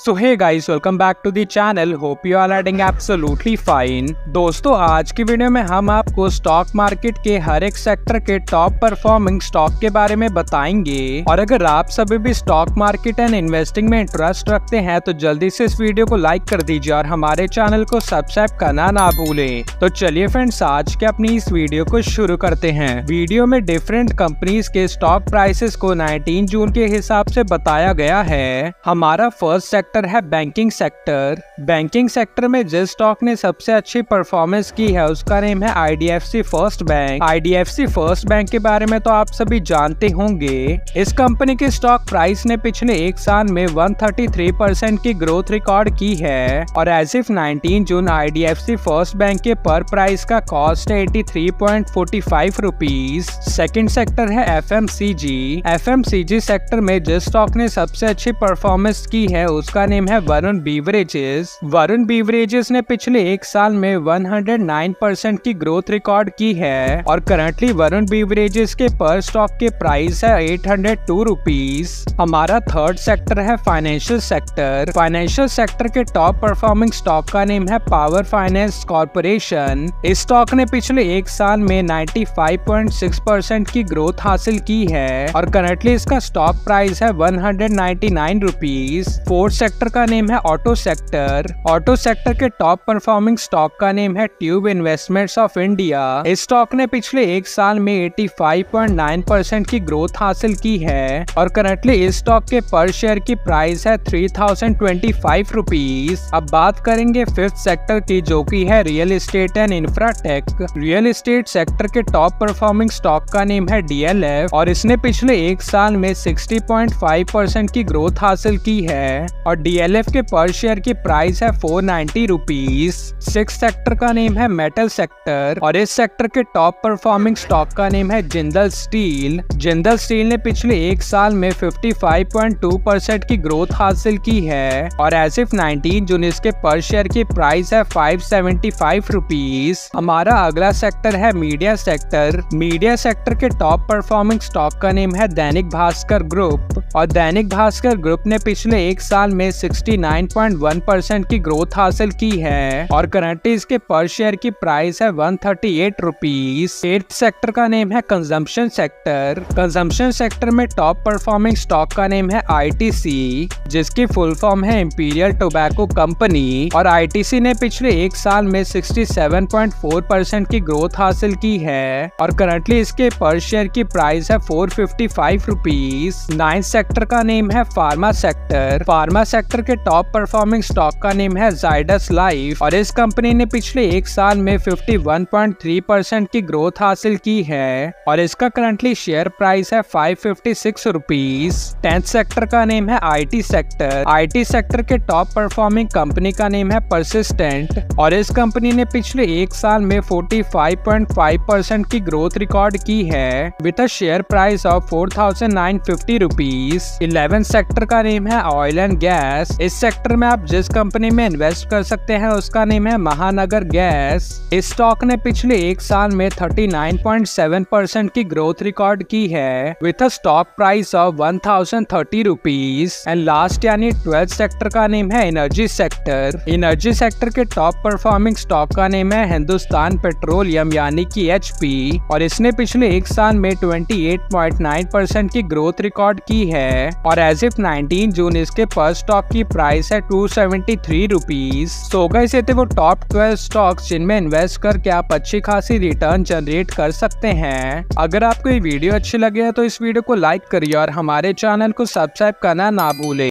So hey guys welcome back to the channel hope you are doing absolutely fine दोस्तों, आज की video में हम आपको स्टॉक मार्केट के हर एक सेक्टर के टॉप परफॉर्मिंग स्टॉक के बारे में बताएँगे। और अगर आप सभी भी स्टॉक मार्केट एंड इन्वेस्टिंग में इंटरेस्ट रखते हैं तो जल्दी से इस वीडियो को लाइक कर दीजिए और हमारे चैनल को सब्सक्राइब करना ना भूले। तो चलिए फ्रेंड्स आज के अपनी इस वीडियो को शुरू करते हैं। वीडियो में डिफरेंट कंपनीज़ के स्टॉक प्राइसेस को 19 जून के हिसाब से बताया गया है। हमारा फ़र्स्ट सेक्टर है बैंकिंग सेक्टर बैंकिंग सेक्टर में जिस स्टॉक ने सबसे अच्छी परफॉर्मेंस की है, उसका नेम है IDFC first bank IDFC first bank के बारे में तो आप सभी जानते होंगे। इस कंपनी के स्टॉक प्राइस ने पिछले एक साल में 133 परसेंट की ग्रोथ रिकॉर्ड की है और as if 19 June IDFC first bank के पर प्राइस का कॉस्ट है eighty three point forty five rupees second sector है F M C G F M C G sector में जिस स्टॉक ने सबसे अच्छी परफॉर्मेंस की है, उसका नेम है वरुण बीवरेजेस। वरुण बीवरेजेस ने पिछले एक साल में 109 परसेंट की ग्रोथ रिकॉर्ड की है और करंटली वरुण बीवरेजेस के पर स्टॉक के प्राइस है एट हंड्रेड टू रुपीज़ हमारा थर्ड सेक्टर है फाइनेंशियल सेक्टर फाइनेंशियल सेक्टर के टॉप परफॉर्मिंग स्टॉक का नेम है पावर फाइनेंस कॉर्पोरेशन इस स्टॉक ने पिछले एक साल में 95.6 परसेंट की ग्रोथ हासिल की है और करंटली इसका स्टॉक प्राइस है one hundred ninety nine rupees fourth sector का नेम है ऑटो सेक्टर ऑटो सेक्टर के टॉप परफॉर्मिंग स्टॉक का नेम है ट्यूब इन्वेस्टमेंट्स ऑफ़ इंडिया इस स्टॉक ने पिछले एक साल में 85.9 परसेंट की ग्रोथ हासिल की है और करंटली इस स्टॉक के पर शेयर की प्राइस है थ्री अब बात करेंगे फिफ्थ सेक्टर की जो की है real estate and infratech real estate sector के टॉप परफॉर्मिंग स्टॉक का नेम है डीएलएफ और इसने पिछले एक साल में 60.5 परसेंट की ग्रोथ हासिल की है और डीएलएफ के पर शेयर की प्राइस है four ninety rupees six sector का नेम है मेटल सेक्टर और इस सेक्टर के टॉप परफॉर्मिंग स्टॉक का नेम है जिंदल स्टील। जिंदल स्टील ने पिछले एक साल में 55.2 परसेंट की ग्रोथ हासिल की है और एज इफ़ 19 जून इसके पर शेयर की प्राइस है फाइव सेवेंटी फाइव रुपीज़ हमारा अगला सेक्टर है मीडिया सेक्टर। मीडिया सेक्टर के टॉप परफॉर्मिंग स्टॉक का नेम है दैनिक भास्कर ग्रुप और दैनिक भास्कर ग्रुप ने पिछले एक साल में 69.1 परसेंट की ग्रोथ हासिल की है और करंटली इसके पर शेयर की प्राइस है one thirty eight rupees eight sector का नेम है कंजम्पशन सेक्टर कंजम्पशन सेक्टर में टॉप परफॉर्मिंग स्टॉक का नेम है आईटीसी जिसकी फुल फॉर्म है इम्पीरियल टोबैको कंपनी और आईटीसी ने पिछले एक साल में 67.4 परसेंट की ग्रोथ हासिल की है और करंटली इसके पर शेयर की प्राइस है four fifty five rupees ninth sector का नेम है फार्मा सेक्टर फार्मा सेक्टर के टॉप परफॉर्मिंग स्टॉक का नेम है जाइडस लाइफ और इस कंपनी ने पिछले एक साल में 51.3 परसेंट की ग्रोथ हासिल की है और इसका करंटली शेयर प्राइस है five fifty six rupees tenth sector का नेम है आईटी सेक्टर आईटी सेक्टर के टॉप परफॉर्मिंग कंपनी का नेम है परसिस्टेंट और इस कंपनी ने पिछले एक साल में 45.5 परसेंट की ग्रोथ रिकॉर्ड की है with a share price of four thousand nine fifty sector का नेम है ऑयल एंड गैस इस सेक्टर में आप जिस कंपनी में इन्वेस्ट कर सकते हैं, उसका नेम है महानगर गैस। इस स्टॉक ने पिछले एक साल में 39.7 परसेंट की ग्रोथ रिकॉर्ड की है with a stock price of one thousand thirty rupees and last यानी ट्वेल्थ सेक्टर का नेम है एनर्जी सेक्टर। एनर्जी सेक्टर के टॉप परफॉर्मिंग स्टॉक का नेम है हिंदुस्तान पेट्रोलियम, यानी कि एच और इसने पिछले एक साल में 28.9 परसेंट की ग्रोथ रिकॉर्ड की है। और एज इफ़ 19 जून इसके पर स्टॉक की प्राइस है two seventy three rupees so कैसे थे वो टॉप ट्वेल्व स्टॉक्स जिनमें इन्वेस्ट करके आप अच्छी खासी रिटर्न जनरेट कर सकते हैं। अगर आपको ये वीडियो अच्छी लगे तो इस वीडियो को लाइक करिए और हमारे चैनल को सब्सक्राइब करना ना भूले।